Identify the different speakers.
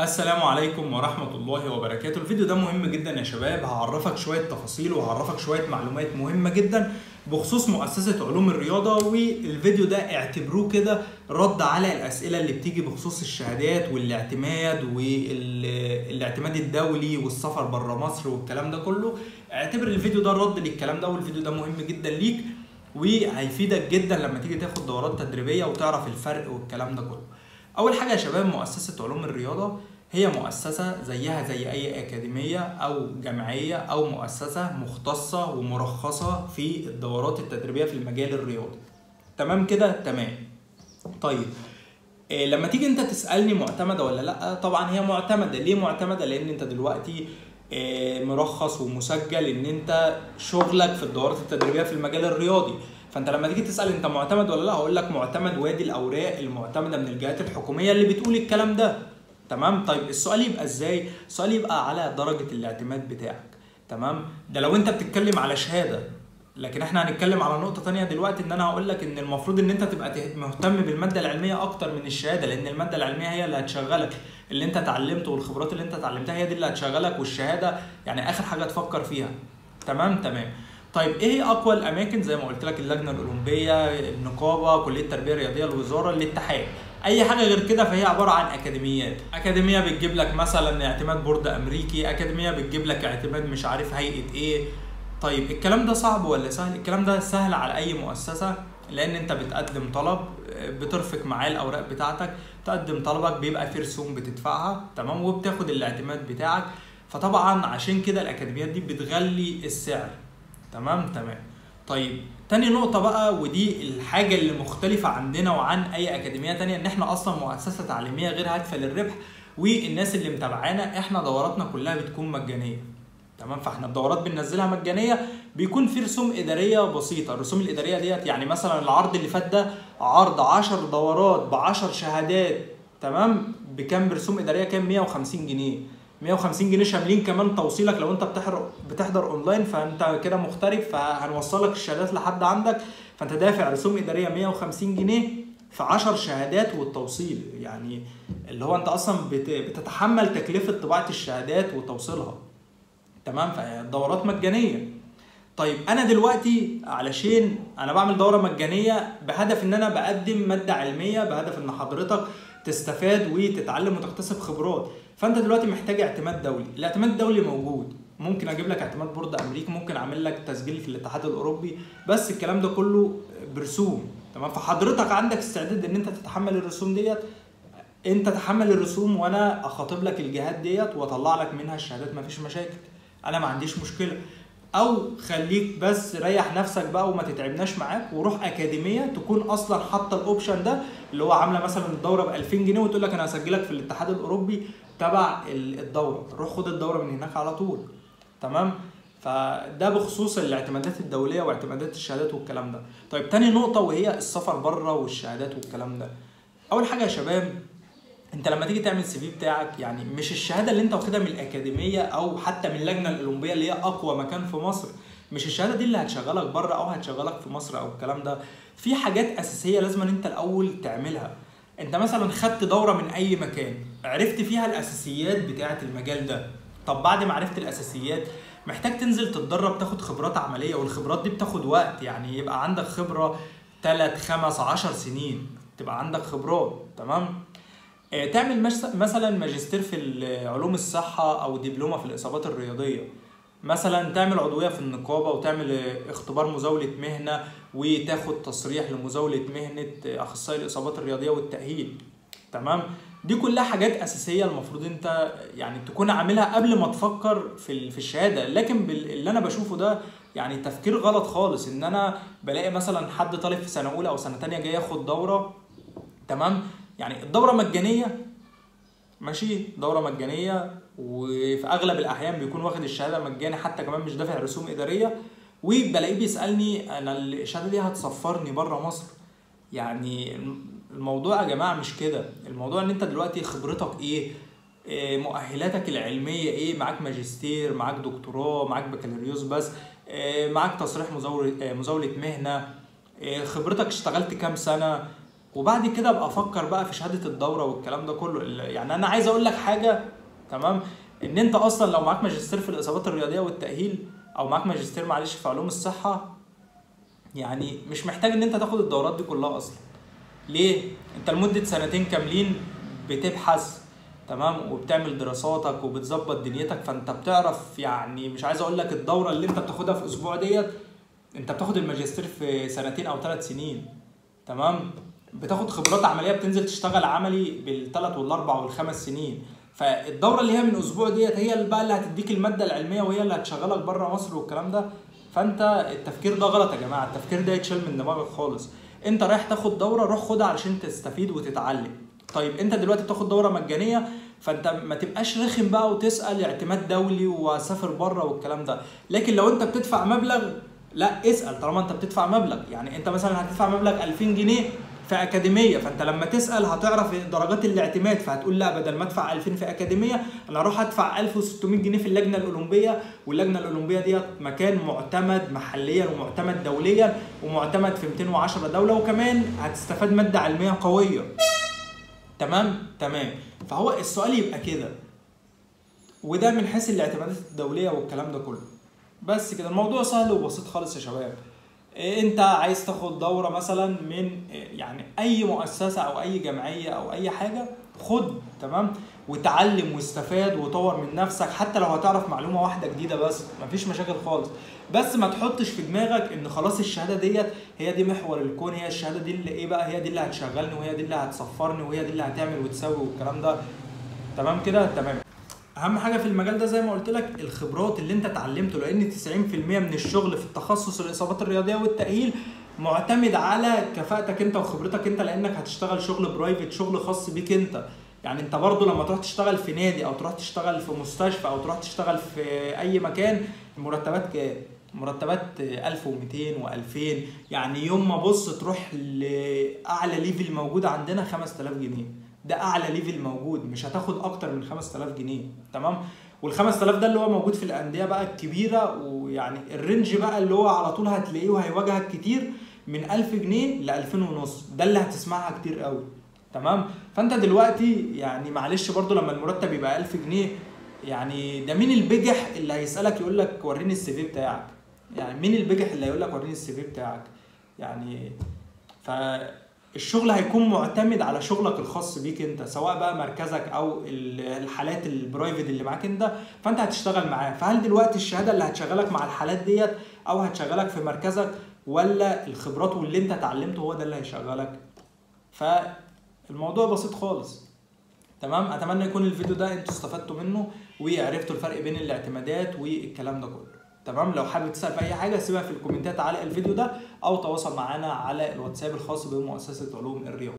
Speaker 1: السلام عليكم ورحمة الله وبركاته. الفيديو ده مهم جدا يا شباب. هعرفك شوية تفاصيل وهعرفك شوية معلومات مهمة جدا بخصوص مؤسسة علوم الرياضة والفيديو ده اعتبروه كده رد على الأسئلة اللي بتيجي بخصوص الشهادات والاعتماد والاعتماد الدولي والسفر بره مصر والكلام ده كله. اعتبر الفيديو ده رد للكلام ده والفيديو ده مهم جدا ليك وهيفيدك جدا لما تيجي تاخد دورات تدريبية وتعرف الفرق والكلام ده كله. أول حاجة يا شباب مؤسسة علوم الرياضة هي مؤسسة زيها زي أي أكاديمية أو جمعيه أو مؤسسة مختصة ومرخصة في الدورات التدريبية في المجال الرياضي. تمام كده؟ تمام. طيب إيه لما تيجي أنت تسألني معتمدة ولا لأ طبعا هي معتمدة. ليه معتمدة؟ لأن أنت دلوقتي إيه مرخص ومسجل إن أنت شغلك في الدورات التدريبية في المجال الرياضي. فانت لما تيجي تسأل انت معتمد ولا لا هقول لك معتمد وادي الأوراق المعتمدة من الجهات الحكومية اللي بتقول الكلام ده. تمام؟ طيب السؤال يبقى إزاي؟ السؤال يبقى على درجة الاعتماد بتاعك. تمام؟ ده لو انت بتتكلم على شهادة لكن إحنا هنتكلم على نقطة تانية دلوقتي ان أنا هقول لك ان المفروض ان انت تبقى مهتم بالمادة العلمية أكتر من الشهادة لأن المادة العلمية هي اللي هتشغلك. اللي انت اتعلمته والخبرات اللي انت اتعلمتها هي دي اللي هتشغلك والشهادة يعني آخر حاجة تفكر فيها. تمام؟ تمام. طيب إيه أقوى الأماكن زي ما قلت لك اللجنة الأولمبية النقابة كلية التربية الرياضية الوزارة الاتحاد؟ أي حاجة غير كده فهي عبارة عن أكاديميات. أكاديمية بتجيب لك مثلا اعتماد بورد أمريكي أكاديمية بتجيب لك اعتماد مش عارف هيئة إيه. طيب الكلام ده صعب ولا سهل؟ الكلام ده سهل على أي مؤسسة لأن أنت بتقدم طلب بترفق معاه الأوراق بتاعتك تقدم طلبك بيبقى في رسوم بتدفعها تمام؟ وبتاخد الاعتماد بتاعك. فطبعا عشان كده الأكاديميات دي بتغلي السعر. تمام؟ تمام. طيب تاني نقطة بقى ودي الحاجة اللي مختلفة عندنا وعن أي أكاديمية تانية إن إحنا أصلا مؤسسة تعليمية غير هادفة للربح والناس اللي متابعانا إحنا دوراتنا كلها بتكون مجانية. تمام؟ فإحنا الدورات بننزلها مجانية بيكون في رسوم إدارية بسيطة. الرسوم الإدارية ديت يعني مثلا العرض اللي فات ده عرض 10 دورات ب 10 شهادات تمام؟ بكام؟ رسوم إدارية كام؟ 150 جنيه. 150 جنيه شاملين كمان توصيلك لو انت بتحضر بتحضر اونلاين فانت كده مغترب فهنوصلك الشهادات لحد عندك. فانت دافع رسوم إدارية 150 جنيه في 10 شهادات والتوصيل. يعني اللي هو انت أصلا بتتحمل تكلفة طباعة الشهادات وتوصيلها. تمام؟ فالدورات مجانية. طيب أنا دلوقتي علشان أنا بعمل دورة مجانية بهدف إن أنا بقدم مادة علمية بهدف إن حضرتك تستفاد وتتعلم وتكتسب خبرات. فأنت دلوقتي محتاج اعتماد دولي. الاعتماد الدولي موجود. ممكن أجيب لك اعتماد بورد أمريكي ممكن أعمل لك تسجيل في الاتحاد الأوروبي. بس الكلام ده كله برسوم. تمام؟ فحضرتك عندك استعداد إن أنت تتحمل الرسوم ديت. أنت تحمل الرسوم وأنا أخاطب لك الجهات ديت وأطلع لك منها الشهادات مفيش مشاكل. أنا ما عنديش مشكلة. أو خليك بس ريح نفسك بقى وما تتعبناش معاك وروح أكاديمية تكون أصلا حاطة الأوبشن ده اللي هو عاملة مثلا الدورة ب 2000 جنيه وتقول لك أنا هسجلك في الاتحاد الأوروبي تبع الدورة. روح خد الدورة من هناك على طول. تمام؟ فده بخصوص الاعتمادات الدولية واعتمادات الشهادات والكلام ده. طيب تاني نقطة وهي السفر بره والشهادات والكلام ده. أول حاجة يا شباب انت لما تيجي تعمل السي في بتاعك يعني مش الشهادة اللي انت واخدها من الأكاديمية أو حتى من اللجنة الأولمبية اللي هي أقوى مكان في مصر. مش الشهادة دي اللي هتشغلك بره أو هتشغلك في مصر أو الكلام ده. في حاجات أساسية لازم انت الأول تعملها. انت مثلا خدت دورة من أي مكان عرفت فيها الأساسيات بتاعة المجال ده. طب بعد ما عرفت الأساسيات محتاج تنزل تتدرب تاخد خبرات عملية والخبرات دي بتاخد وقت. يعني يبقى عندك خبرة 3 5 10 سنين. تبقى عندك خبرات تمام؟ تعمل مثلا ماجستير في علوم الصحة أو دبلومة في الإصابات الرياضية. مثلا تعمل عضوية في النقابة وتعمل اختبار مزاولة مهنة وتاخد تصريح لمزاولة مهنة أخصائي الإصابات الرياضية والتأهيل. تمام؟ دي كلها حاجات أساسية المفروض أنت يعني تكون عاملها قبل ما تفكر في في الشهادة. لكن اللي أنا بشوفه ده يعني تفكير غلط خالص. إن أنا بلاقي مثلا حد طالب في سنة أولى أو سنة تانية جاي ياخد دورة. تمام؟ يعني الدورة مجانية ماشي؟ دورة مجانية وفي أغلب الأحيان بيكون واخد الشهادة مجاني حتى كمان مش دافع رسوم إدارية. وبلاقيه بيسألني أنا الشهادة دي هتسفرني بره مصر. يعني الموضوع يا جماعة مش كده. الموضوع إن أنت دلوقتي خبرتك إيه؟ مؤهلاتك العلمية إيه؟ معاك ماجستير معاك دكتوراه معاك بكالوريوس بس معاك تصريح مزاوله مزاولة مهنة. خبرتك اشتغلت كام سنة؟ وبعد كده أبقى أفكر بقى في شهادة الدورة والكلام ده كله. يعني أنا عايز أقول لك حاجة تمام؟ إن أنت أصلا لو معاك ماجستير في الإصابات الرياضية والتأهيل أو معاك ماجستير معلش في علوم الصحة يعني مش محتاج إن أنت تاخد الدورات دي كلها أصلا. ليه؟ أنت لمدة سنتين كاملين بتبحث تمام؟ وبتعمل دراساتك وبتظبط دنيتك. فأنت بتعرف يعني مش عايز أقول لك الدورة اللي أنت بتاخدها في أسبوع ديت أنت بتاخد الماجستير في سنتين أو ثلاث سنين تمام؟ بتاخد خبرات عملية بتنزل تشتغل عملي بالثلاث والأربع والخمس سنين. فالدورة اللي هي من أسبوع ديت هي اللي بقى اللي هتديك المادة العلمية وهي اللي هتشغلك بره مصر والكلام ده. فأنت التفكير ده غلط يا جماعة التفكير ده يتشال من دماغك خالص. أنت رايح تاخد دورة روح خدها علشان تستفيد وتتعلم. طيب أنت دلوقتي بتاخد دورة مجانية فأنت ما تبقاش رخم بقى وتسأل اعتماد دولي واسافر بره والكلام ده. لكن لو أنت بتدفع مبلغ لا اسأل طالما أنت بتدفع مبلغ. يعني أنت مثلا هتدفع مبلغ 2000 جنيه في أكاديمية فأنت لما تسأل هتعرف درجات الاعتماد فهتقول لا بدل ما أدفع 2000 في أكاديمية أنا أروح أدفع 1600 جنيه في اللجنة الأولمبية. واللجنة الأولمبية ديت مكان معتمد محليا ومعتمد دوليا ومعتمد في 210 دولة وكمان هتستفاد مادة علمية قوية. تمام؟ تمام. فهو السؤال يبقى كده. وده من حيث الاعتمادات الدولية والكلام ده كله. بس كده الموضوع سهل وبسيط خالص يا شباب. انت عايز تاخد دورة مثلا من يعني اي مؤسسة أو اي جمعية أو اي حاجة خد تمام؟ وتعلم واستفاد وطور من نفسك حتى لو هتعرف معلومة واحدة جديدة بس مفيش مشاكل خالص. بس ما تحطش في دماغك ان خلاص الشهادة ديت هي دي محور الكون هي الشهادة دي اللي إيه بقى؟ هي دي اللي هتشغلني وهي دي اللي هتصفرني وهي دي اللي هتعمل وتسوي والكلام ده. تمام كده؟ تمام. أهم حاجة في المجال ده زي ما قلت لك الخبرات اللي أنت اتعلمته لأن 90% من الشغل في التخصص الإصابات الرياضية والتأهيل معتمد على كفاءتك أنت وخبرتك أنت لأنك هتشتغل شغل private شغل خاص بيك أنت. يعني أنت برضو لما تروح تشتغل في نادي أو تروح تشتغل في مستشفى أو تروح تشتغل في أي مكان المرتبات كام مرتبات 1200 و2000 يعني يوم ما بص تروح لأعلى level موجود عندنا 5000 جنيه. ده أعلى level موجود مش هتاخد أكتر من 5000 جنيه تمام؟ وال 5000 ده اللي هو موجود في الأندية بقى الكبيرة ويعني ال range بقى اللي هو على طول هتلاقيه وهيواجهك كتير من 1000 جنيه ل 2000 ونص ده اللي هتسمعها كتير قوي تمام؟ فأنت دلوقتي يعني معلش برضو لما المرتب يبقى 1000 جنيه يعني ده مين البجح اللي هيسألك يقول لك وريني ال CV بتاعك؟ يعني مين البجح اللي هيقول لك وريني ال CV بتاعك؟ يعني فالشغل هيكون معتمد على شغلك الخاص بيك انت سواء بقى مركزك أو الحالات ال private اللي معاك انت فانت هتشتغل معاه. فهل دلوقتي الشهادة اللي هتشغلك مع الحالات ديت أو هتشغلك في مركزك ولا الخبرات واللي انت اتعلمته هو ده اللي هيشغلك؟ فالموضوع بسيط خالص. تمام؟ اتمنى يكون الفيديو ده أنتوا استفدتوا منه وعرفتوا الفرق بين الاعتمادات والكلام ده كله. تمام؟ لو حابب تسأل في أي حاجة سيبها في الكومنتات على الفيديو ده أو تواصل معانا على الواتساب الخاص بمؤسسة علوم الرياضه